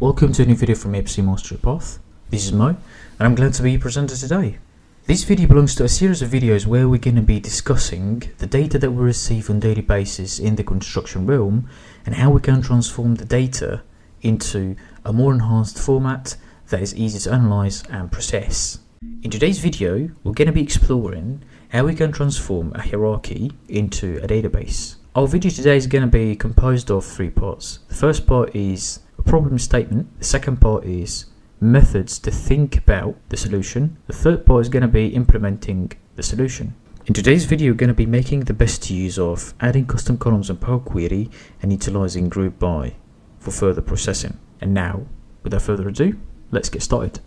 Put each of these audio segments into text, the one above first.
Welcome to a new video from APC Mastery Path. This is Mo, and I'm glad to be your presenter today. This video belongs to a series of videos where we're going to be discussing the data that we receive on a daily basis in the construction realm and how we can transform the data into a more enhanced format that is easy to analyze and process. In today's video, we're going to be exploring how we can transform a hierarchy into a database. Our video today is going to be composed of three parts. The first part is problem statement, the second part is methods to think about the solution, the third part is going to be implementing the solution. In today's video, we're going to be making the best use of adding custom columns in Power Query and utilizing group by for further processing. And now, without further ado, let's get started.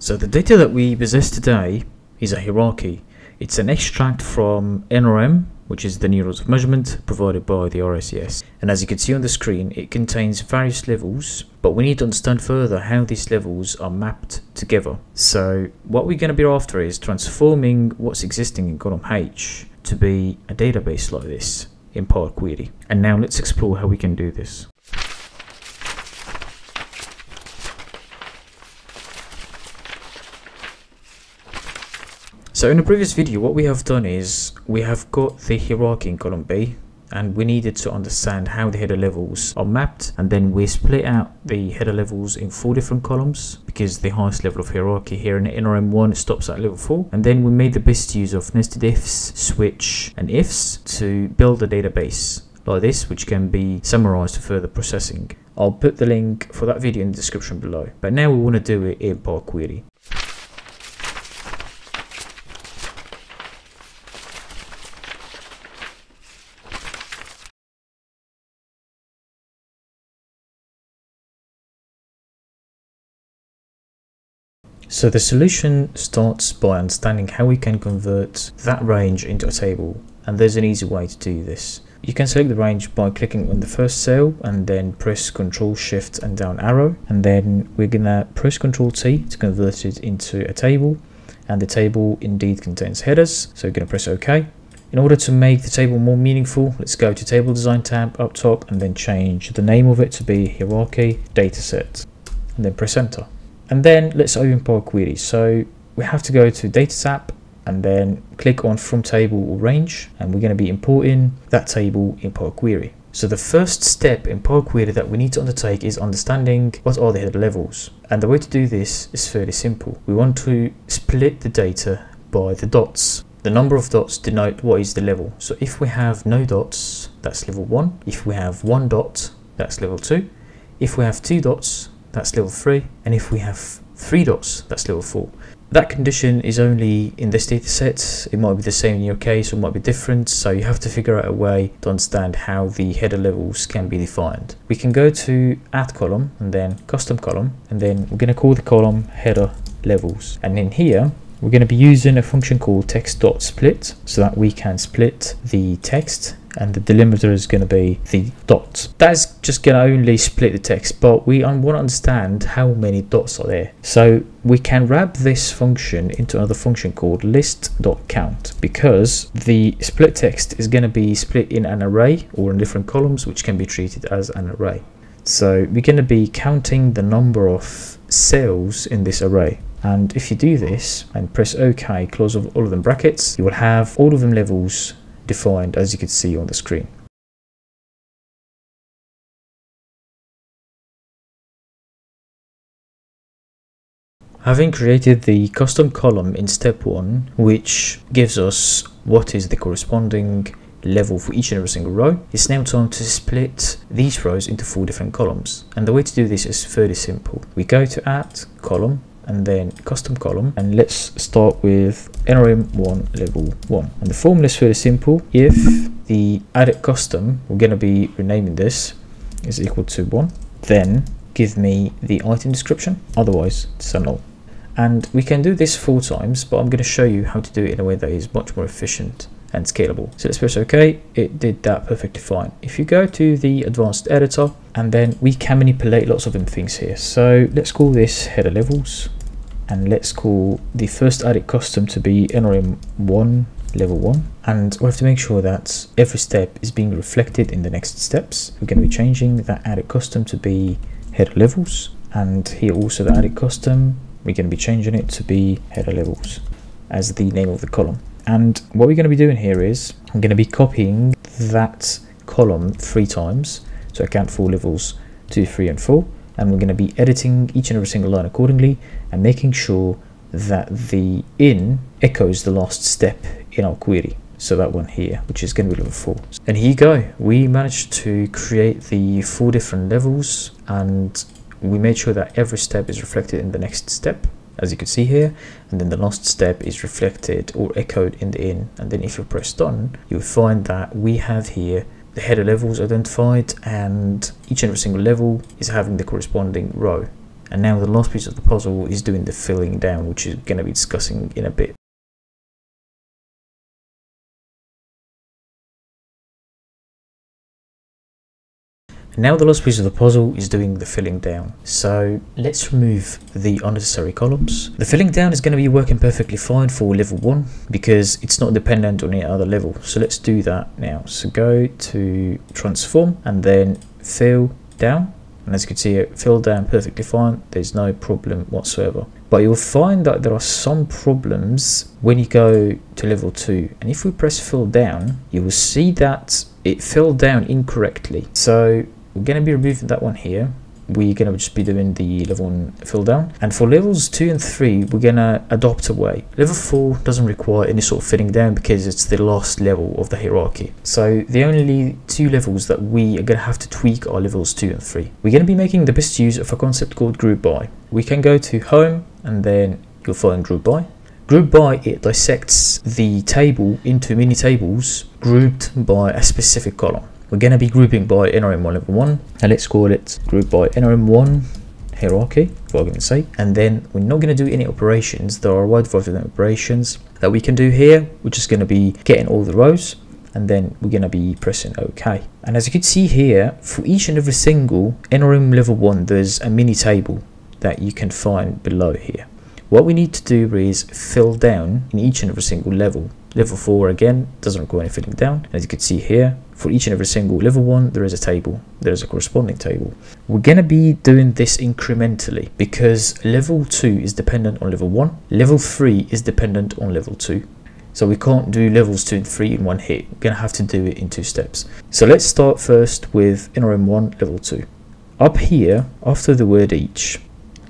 So the data that we possess today is a hierarchy. It's an extract from NRM, which is the New Rules of Measurement provided by the RICS. And as you can see on the screen, it contains various levels, but we need to understand further how these levels are mapped together. So what we're going to be after is transforming what's existing in column H to be a database like this in Power Query. And now let's explore how we can do this. So in the previous video, what we have done is we have got the hierarchy in column B and we needed to understand how the header levels are mapped and then we split out the header levels in four different columns because the highest level of hierarchy here in NRM1 stops at level 4 and then we made the best use of nested ifs, switch and ifs to build a database like this which can be summarized for further processing. I'll put the link for that video in the description below. But now we want to do it in Power So the solution starts by understanding how we can convert that range into a table and there's an easy way to do this. You can select the range by clicking on the first cell and then press Ctrl Shift and down arrow and then we're gonna press Ctrl T to convert it into a table and the table indeed contains headers so we're gonna press OK. In order to make the table more meaningful, let's go to Table Design tab up top and then change the name of it to be Hierarchy Dataset and then press Enter. And then let's open Power Query. So we have to go to Data tab and then click on From Table or Range, and we're going to be importing that table in Power Query. So the first step in Power Query that we need to undertake is understanding what are the header levels. And the way to do this is fairly simple. We want to split the data by the dots. The number of dots denote what is the level. So if we have no dots, that's level 1. If we have one dot, that's level 2. If we have two dots, that's level 3 and if we have 3 dots that's level 4. That condition is only in this data set, it might be the same in your case or might be different so you have to figure out a way to understand how the header levels can be defined. We can go to add column and then custom column and then we're going to call the column header levels and in here we're going to be using a function called text.split so that we can split the text and the delimiter is going to be the dots. That's just going to only split the text, but we want to understand how many dots are there. So we can wrap this function into another function called list.count because the split text is going to be split in an array or in different columns, which can be treated as an array. So we're going to be counting the number of cells in this array. And if you do this and press OK, close all of them brackets, you will have all of them levels defined as you can see on the screen. Having created the custom column in step 1, which gives us what is the corresponding level for each and every single row, it's now time to split these rows into four different columns. And the way to do this is fairly simple. We go to add column and then custom column. And let's start with NRM1 level 1 and the formula is fairly simple. If the added custom we're going to be renaming this is equal to 1 then give me the item description. Otherwise it's a null. And we can do this four times but I'm going to show you how to do it in a way that is much more efficient and scalable. So let's press OK, it did that perfectly fine. If you go to the advanced editor and then we can manipulate lots of things here. So let's call this header levels and let's call the first added custom to be NRM1 level 1 and we have to make sure that every step is being reflected in the next steps. We're going to be changing that added custom to be header levels and here also the added custom we're going to be changing it to be header levels as the name of the column. And what we're going to be doing here is I'm going to be copying that column three times to account for levels 2, 3 and 4 and we're going to be editing each and every single line accordingly and making sure that the in echoes the last step in our query. So that one here which is going to be level 4 and here you go. We managed to create the four different levels and we made sure that every step is reflected in the next step as you can see here. And then the last step is reflected or echoed in the in. And then if you press done you'll find that we have here the header levels identified and each and every single level is having the corresponding row and now the last piece of the puzzle is doing the filling down, which is going to be discussing in a bit. Now the last piece of the puzzle is doing the filling down. So let's remove the unnecessary columns. The filling down is going to be working perfectly fine for level 1 because it's not dependent on any other level. So let's do that now. So go to transform and then fill down and as you can see it filled down perfectly fine there's no problem whatsoever but you'll find that there are some problems when you go to level 2 and if we press fill down you will see that it filled down incorrectly so we're going to be removing that one here. We're going to just be doing the level 1 fill down. And for levels 2 and 3 we're going to adopt away level 4 doesn't require any sort of filling down because it's the last level of the hierarchy. So the only two levels that we are going to have to tweak are levels 2 and 3 we're going to be making the best use of a concept called group by. We can go to home and then you'll find group by. Group by it dissects the table into mini tables grouped by a specific column. We're going to be grouping by NRM1 level 1 and let's call it group by NRM1 hierarchy for argument's sake and then we're not going to do any operations there are a wide variety of operations that we can do here we're just going to be getting all the rows and then we're going to be pressing OK. And as you can see here, for each and every single NRM level 1, there's a mini table that you can find below here. What we need to do is fill down in each and every single level. Level 4 again doesn't require any filling down. As you can see here, for each and every single level 1 there is a table. There is a corresponding table. We're going to be doing this incrementally because level 2 is dependent on level 1 level 3 is dependent on level 2 so we can't do levels 2 and 3 in one hit. We're going to have to do it in two steps. So let's start first with NRM1 level 2 up here after the word each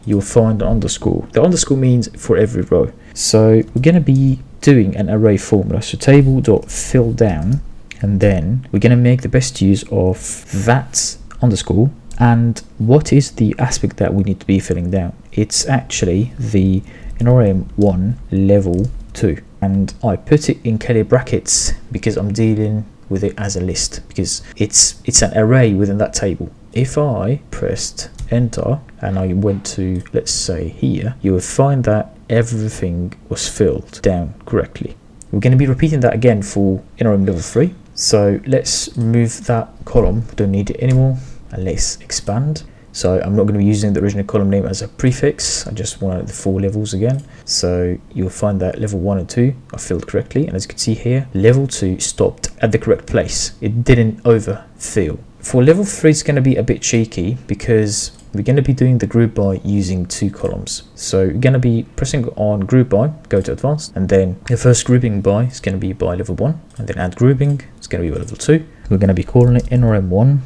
you'll find an underscore. The underscore means for every row. So we're going to be doing an array formula. So table dot fill down and then we're going to make the best use of that underscore and what is the aspect that we need to be filling down? It's actually the NRM1 level 2 and I put it in curly brackets because I'm dealing with it as a list because it's it's an array within that table. If I pressed enter and I went to let's say here you would find that everything was filled down correctly. We're going to be repeating that again for NRM level 3 so let's remove that column, don't need it anymore, and let's expand. So I'm not going to be using the original column name as a prefix, I just want the four levels again. So you'll find that level 1 and 2 are filled correctly, and as you can see here, level 2 stopped at the correct place. It didn't overfill. For level 3 it's going to be a bit cheeky because we're going to be doing the group by using two columns. So we're going to be pressing on group by, go to advanced, and then the first grouping by is going to be by level 1, and then add grouping, it's going to be by level 2. We're going to be calling it NRM1,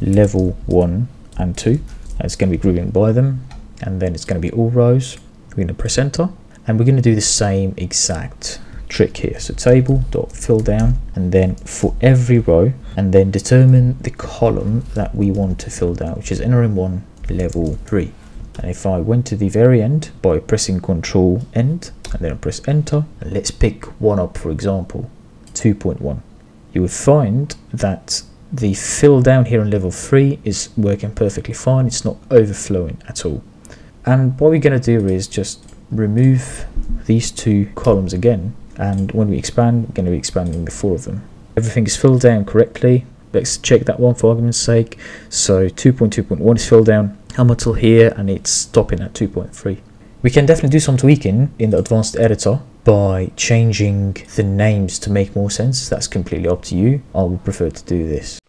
level 1 and 2. And it's going to be grouping by them, and then it's going to be all rows. We're going to press enter, and we're going to do the same exact trick here. So table dot fill down, and then for every row, and then determine the column that we want to fill down, which is NRM1 level 3 and if I went to the very end by pressing Control End and then press Enter, and let's pick one up for example, 2.1, you would find that the fill down here on level 3 is working perfectly fine, it's not overflowing at all. And what we're going to do is just remove these two columns again, and when we expand, we're going to be expanding the four of them. Everything is filled down correctly, let's check that one for argument's sake. So 2.2.1 is filled down, I'm until here and it's stopping at 2.3. We can definitely do some tweaking in the advanced editor, by changing the names to make more sense. That's completely up to you. I would prefer to do this.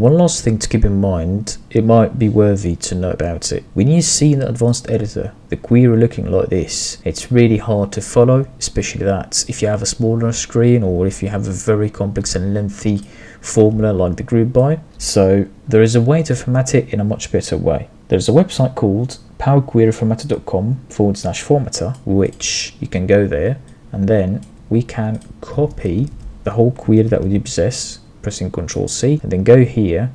One last thing to keep in mind, it might be worthy to know about it. When you see in the advanced editor the query looking like this, it's really hard to follow, especially that if you have a smaller screen or if you have a very complex and lengthy formula like the group by. So there is a way to format it in a much better way. There's a website called powerqueryformatter.com forward slash formatter, which you can go there and then we can copy the whole query that we possess pressing Ctrl C and then go here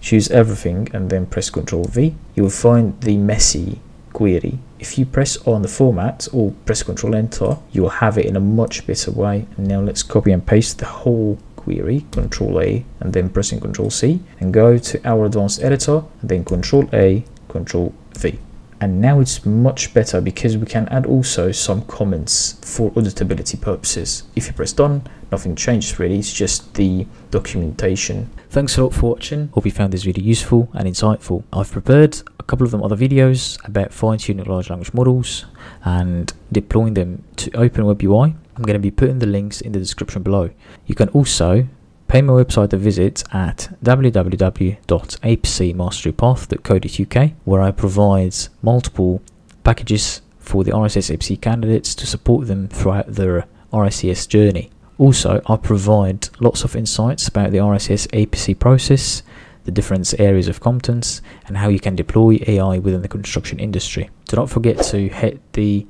choose everything and then press Ctrl V. You will find the messy query. If you press on the format or press Ctrl enter you will have it in a much better way. And now let's copy and paste the whole query Ctrl A and then pressing Ctrl C and go to our advanced editor and then Ctrl A Ctrl V and now it's much better because we can add also some comments for auditability purposes. If you press done, nothing changes really, it's just the documentation. Thanks a lot for watching, hope you found this video useful and insightful. I've prepared a couple of them other videos about fine-tuning large language models and deploying them to OpenWeb UI. I'm going to be putting the links in the description below. You can also pay my website a visit at www.apcmasterypath.co.uk where I provide multiple packages for the RICS APC candidates to support them throughout their RICS journey. Also, I provide lots of insights about the RICS APC process, the different areas of competence, and how you can deploy AI within the construction industry. Do not forget to hit the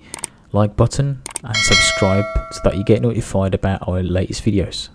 like button and subscribe so that you get notified about our latest videos.